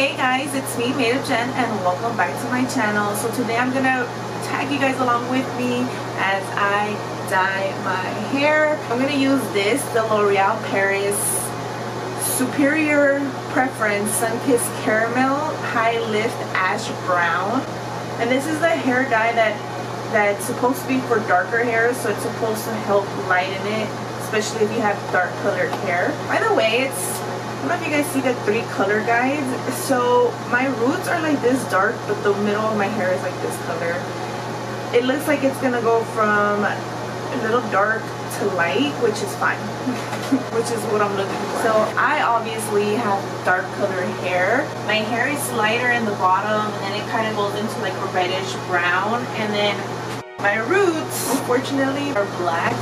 Hey guys, it's me, Made Up Jen, and welcome back to my channel. So today I'm gonna tag you guys along with me as I dye my hair. I'm gonna use this, the L'Oreal Paris Superior Preference Sun Sunkissed Caramel High Lift Ash Brown. And this is the hair dye that that's supposed to be for darker hair, so it's supposed to help lighten it, especially if you have dark colored hair. By the way, it's I don't know if you guys see the three color guides. So my roots are like this dark, but the middle of my hair is like this color. It looks like it's gonna go from a little dark to light, which is fine, which is what I'm looking for. So I obviously have dark colored hair. My hair is lighter in the bottom, and then it kind of goes into like a reddish brown, and then my roots, unfortunately, are black.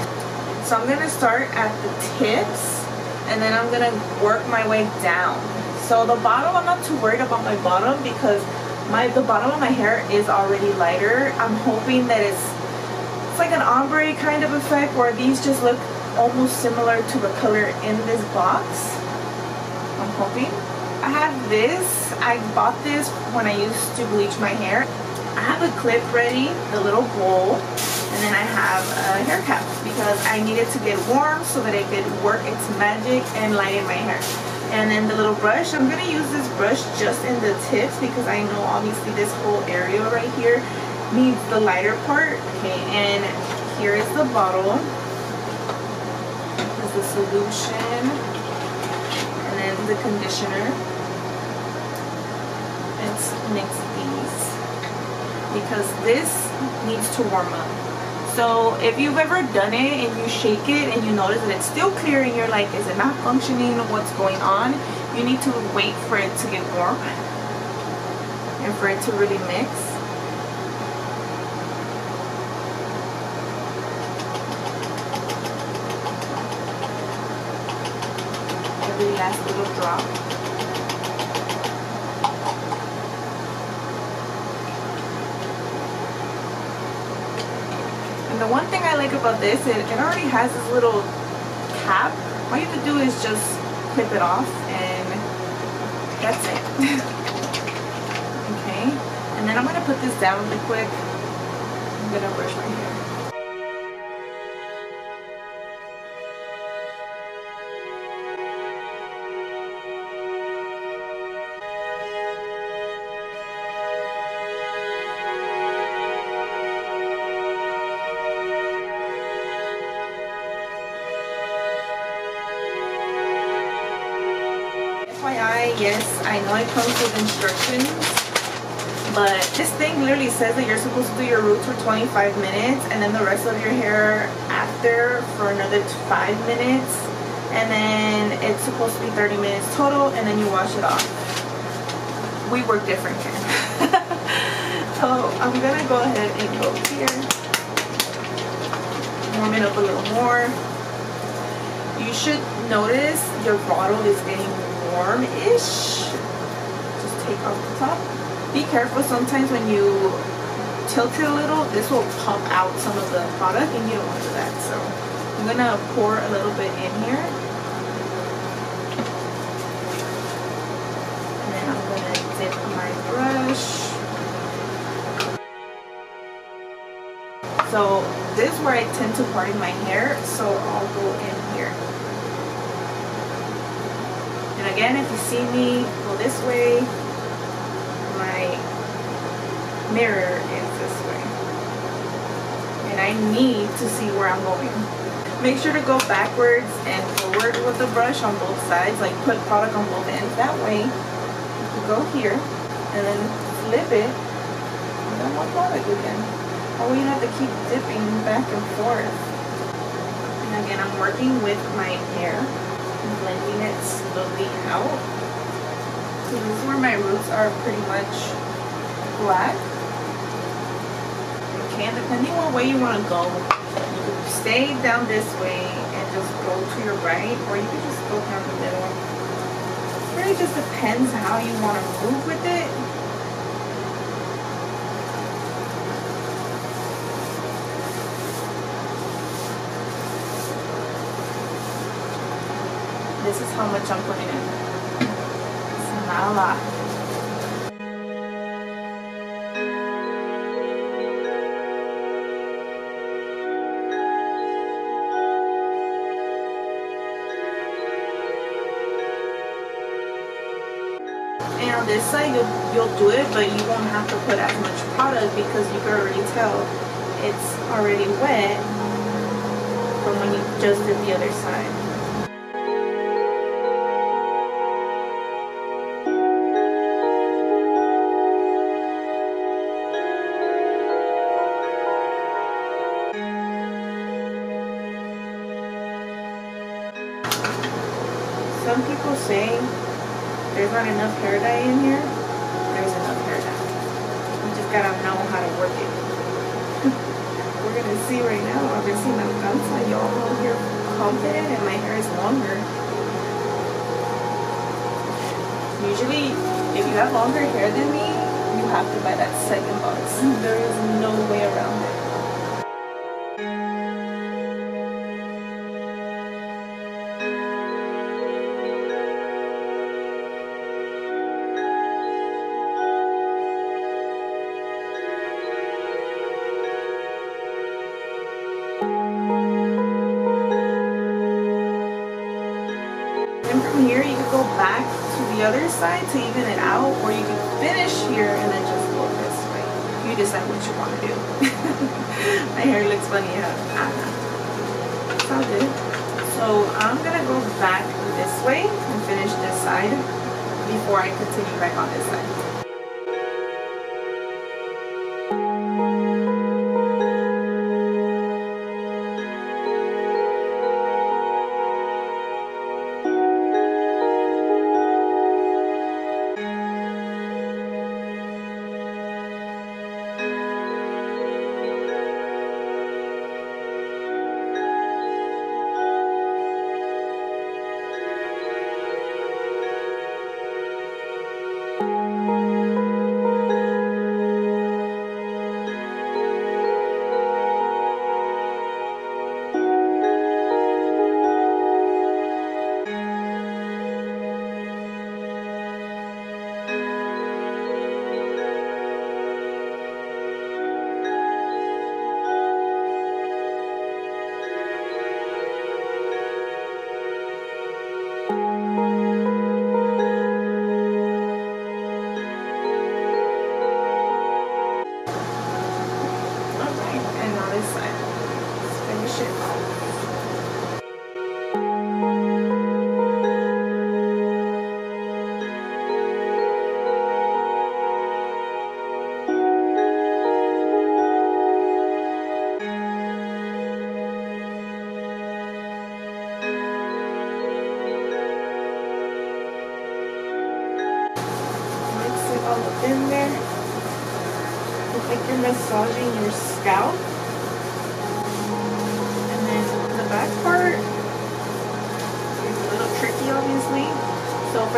So I'm gonna start at the tips and then I'm gonna work my way down. So the bottom, I'm not too worried about my bottom because my the bottom of my hair is already lighter. I'm hoping that it's it's like an ombre kind of effect where these just look almost similar to the color in this box. I'm hoping. I have this. I bought this when I used to bleach my hair. I have a clip ready, the little bowl and then I have a hair cap because I needed to get warm so that it could work its magic and lighten my hair. And then the little brush, I'm going to use this brush just in the tips because I know obviously this whole area right here needs the lighter part. Okay, and here is the bottle. This is the solution. And then the conditioner. Let's mix these because this needs to warm up. So if you've ever done it and you shake it and you notice that it's still clear and you're like, is it not functioning? What's going on? You need to wait for it to get warm and for it to really mix. Every last little drop. One thing I like about this, it, it already has this little cap. All you have to do is just clip it off and that's it. okay. And then I'm going to put this down really quick. I'm to brush my hair. Yes, I know it comes with instructions, but this thing literally says that you're supposed to do your roots for 25 minutes and then the rest of your hair after for another 5 minutes and then it's supposed to be 30 minutes total and then you wash it off. We work different here. so I'm gonna go ahead and go here, warm it up a little more. You should notice your bottle is getting warm-ish. Just take off the top. Be careful sometimes when you tilt it a little, this will pump out some of the product and you don't want to do that. So I'm to pour a little bit in here. And then I'm to dip my brush. So this is where I tend to party my hair, so I'll go in here. And again, if you see me go this way, my mirror is this way. And I need to see where I'm going. Make sure to go backwards and forward with the brush on both sides, like put product on both ends. That way, you go here and then flip it and then more product again. Or you have to keep dipping back and forth. And again, I'm working with my hair blending it slowly out. So this is where my roots are pretty much black. Okay, depending on where you want to go, you can stay down this way and just go to your right, or you can just go down the middle. It really just depends how you want to move with it. this is how much I'm putting in. It's not a lot. And on this side, you'll, you'll do it, but you won't have to put as much product because you can already tell it's already wet from when you just did the other side. Some people say there's not enough hair dye in here. There's enough hair dye. You just gotta know how to work it. We're gonna see right now. Obviously, my alcanza. Y'all know you're confident and my hair is longer. Usually, if you have longer hair than me, you have to buy that second box. There is no way around it. Other side to even it out, or you can finish here and then just go this way. You decide what you want to do. My hair looks funny. Uh-huh. It's all good. So I'm gonna go back this way and finish this side before I continue back on this side.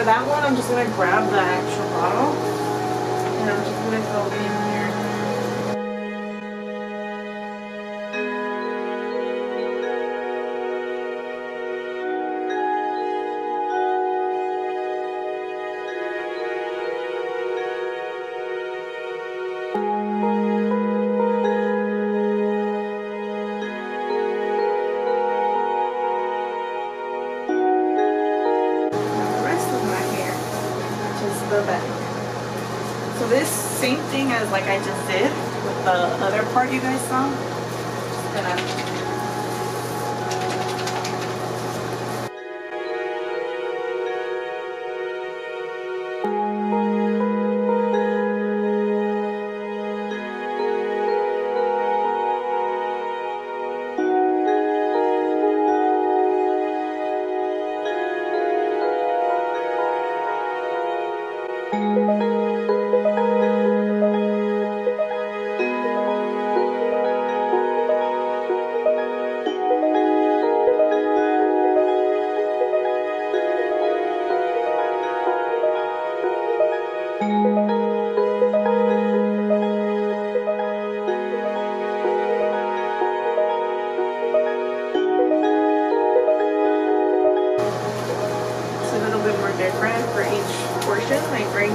For that one, I'm just gonna grab the actual bottle. And I'm just gonna go in saw. Just gonna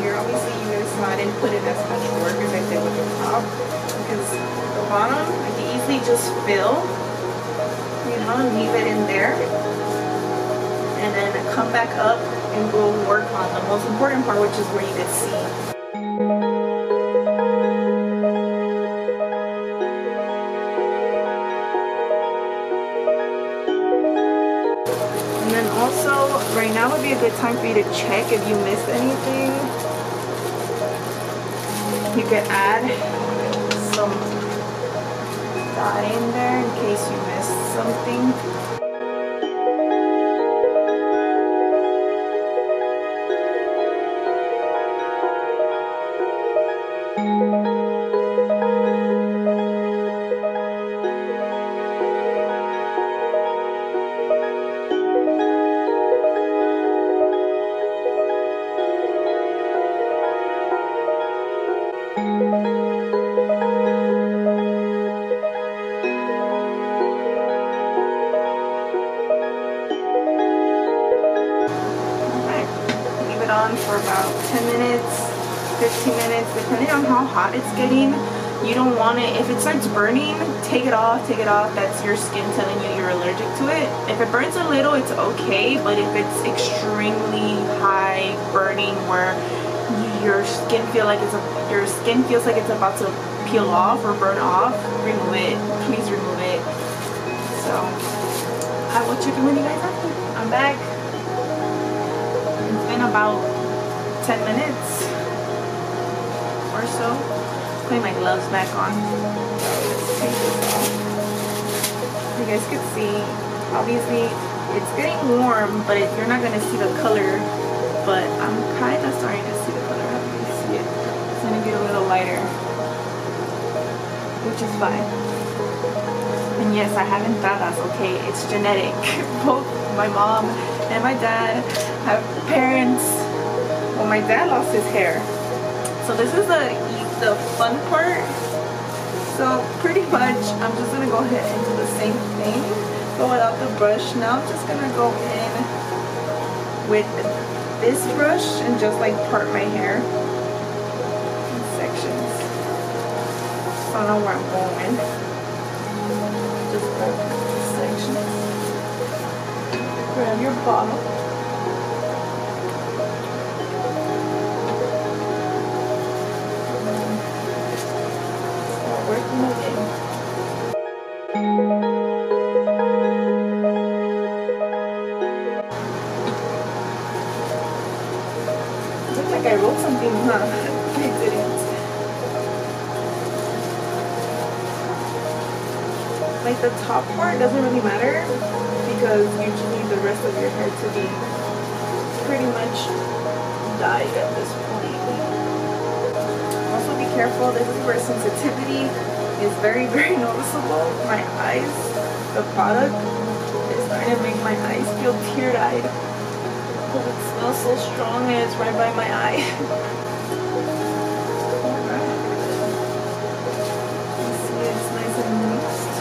here, obviously you guys saw I didn't put in as much work as I did with the top because the bottom I can easily just fill, you know, and leave it in there, and then come back up and we'll work on the most important part, which is where you can see. And then also, right now would be a good time for you to check if you missed anything. You could add some dye in there in case you missed something. It on for about 10 minutes, 15 minutes, depending on how hot it's getting. You don't want it, if it starts burning, take it off, take it off. That's your skin telling you you're allergic to it. If it burns a little, it's okay, but if it's extremely high burning where your skin feel like it's a, your skin feels like it's about to peel off or burn off, remove it. Please remove it. So, I will check in with you guys after. I'm back. It's about 10 minutes or so. Putting my gloves back on. You guys can see, obviously, it's getting warm, but it, you're not going to see the color. But I'm kind of starting to see the color. Do you see it? It's to get a little lighter, which is fine. And yes, I have entradas, okay? It's genetic. Both my mom and my dad have parents. Well, my dad lost his hair. So this is the the fun part. So pretty much, I'm just gonna go ahead and do the same thing, but without the brush. Now I'm just gonna go in with this brush and just like part my hair in sections. I know where I'm going Start working it. Looks like I wrote something, huh? I didn't. like the top part doesn't really matter your hair to be pretty much dyed at this point. Also be careful, this is where sensitivity is very very noticeable. My eyes, the product is starting to make my eyes feel tear-eyed because it smells so strong and it's right by my eye. You see it's nice and mixed.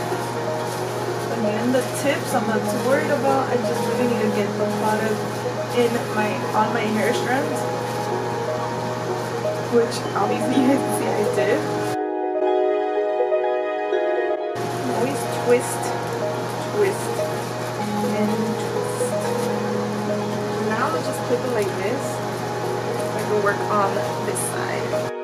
Again, the tips I'm not too worried about. I just need to get the product in my on my hair strands, which obviously you guys can see I did. Always twist, twist, and twist. Now I'll just clip it like this. I can work on this side.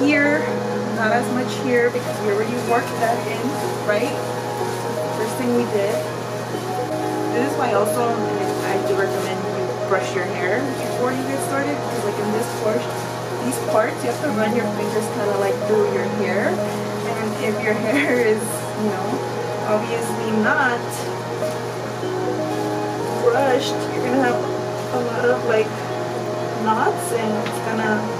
Here, not as much here because we already worked that in, right? First thing we did. This is why also I do recommend you brush your hair before you get started because like in this portion, these parts, you have to run your fingers kind of like through your hair. And if your hair is, you know, obviously not brushed, you're gonna have a lot of like knots and it's gonna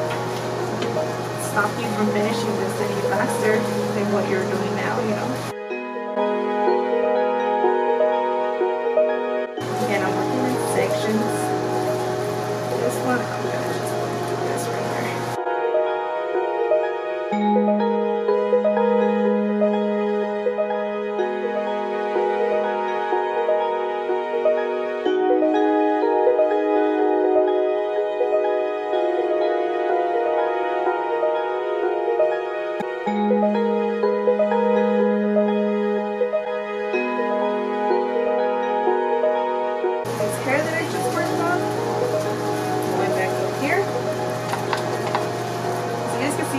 stop you from finishing this any faster than what you're doing now, you know. Again, I'm working in sections. This one, I'm gonna just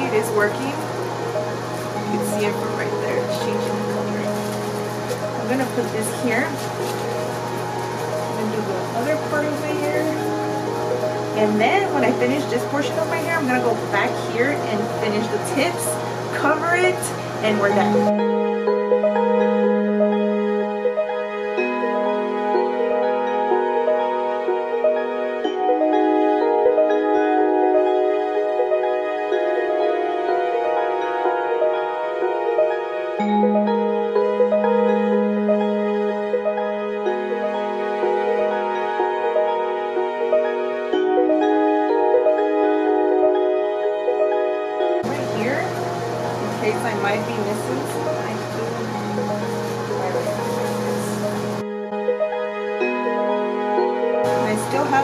see it is working. You can see it from right there. It's changing the color. I'm going to put this here. I'm going to do the other part over here. And then when I finish this portion of my hair, I'm going to go back here and finish the tips, cover it, and we're done.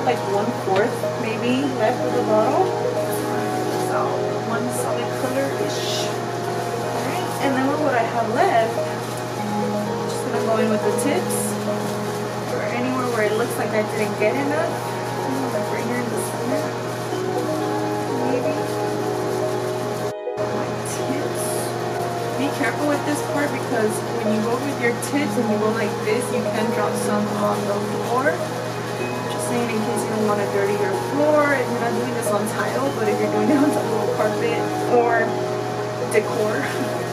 Like one fourth maybe left of the bottle. So one solid color-ish. Alright, and then what I have left, I'm just gonna go in with the tips or anywhere where it looks like I didn't get enough. Careful with this part because when you go with your tips and you go like this, you can drop some on the floor Just saying in case you don't want to dirty your floor and you're not doing this on tile, but if you're doing it on some little carpet or decor.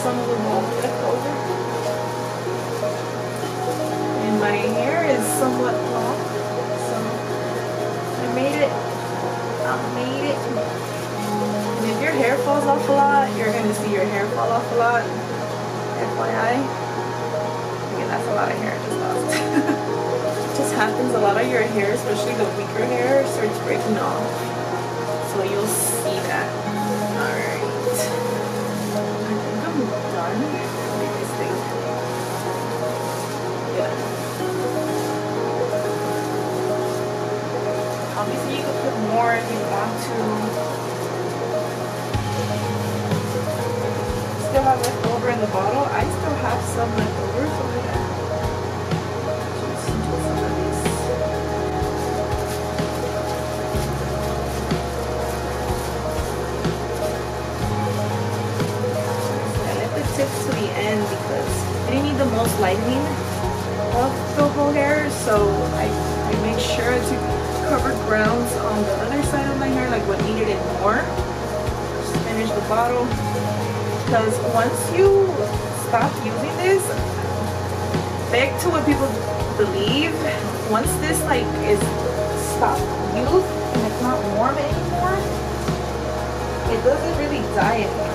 some of the mold left over. And my hair is somewhat long, so I made it. I made it. And if your hair falls off a lot, you're gonna see your hair fall off a lot. FYI. Again, that's a lot of hair just lost. it just happens. A lot of your hair, especially the weaker hair, starts breaking off. So you'll more if you want to. Still have left over in the bottle. I still have some left over, so gonna just do some of these. I left the tip to the end because I didn't need the most lightening of the whole hair, so I, I make sure to cover grounds like what needed it more. Just finish the bottle. Because once you stop using this, back to what people believe, once this like is stopped used and it's not warm anymore, it doesn't really dye anymore.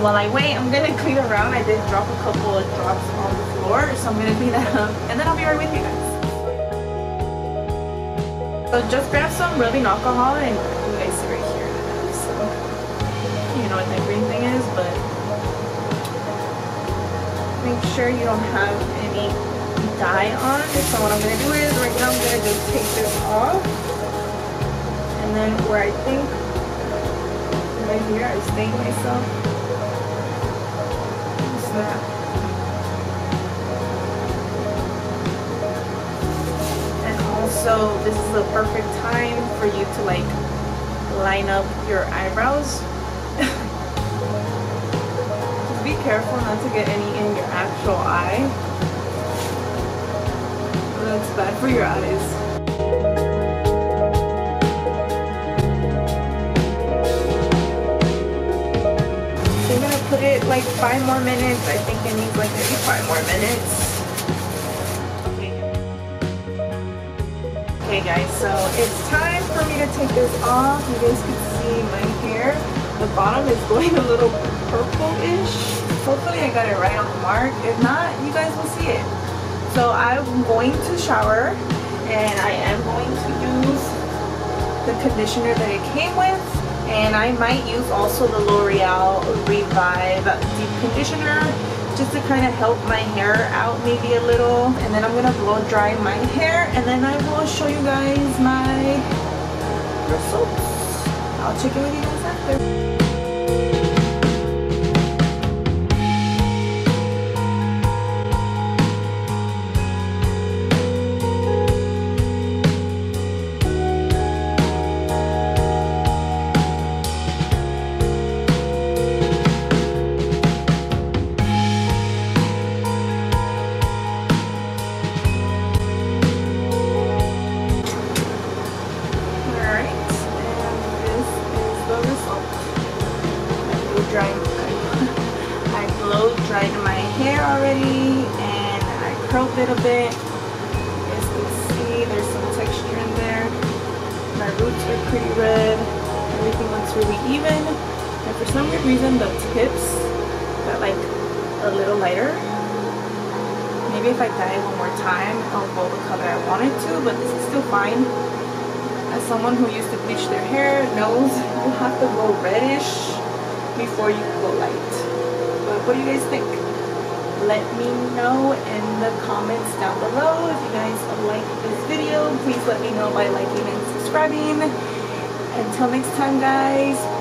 While I wait, I'm to clean around. I did drop a couple of drops on the floor, so I'm to clean that up. And then I'll be right with you guys. So just grab some rubbing alcohol and you guys see right here. So, you know what that green thing is, but make sure you don't have any dye on. So what I'm to do is right now I'm to just take this off and then where I think right here I stained myself that and also this is the perfect time for you to like line up your eyebrows. Just be careful not to get any in your actual eye. That's bad for your eyes like five more minutes. I think it needs like maybe five more minutes. Okay guys, so it's time for me to take this off. You guys can see my hair. The bottom is going a little purple-ish. Hopefully I got it right on the mark. If not, you guys will see it. So I'm going to shower and I am going to use the conditioner that it came with and I might use also the L'Oreal Revive Deep Conditioner just to kind of help my hair out maybe a little. And then I'm gonna blow dry my hair and then I will show you guys my results. I'll check in with you guys after curled it a bit. As you can see, there's some texture in there. My roots are pretty red. Everything looks really even. And for some weird reason, the tips got like a little lighter. Maybe if I dye it one more time, I'll go the color I want it to, but this is still fine. As someone who used to bleach their hair knows, you have to go reddish before you go light. But what do you guys think? Let me know in the comments down below. If you guys like this video please let me know by liking and subscribing. Until next time guys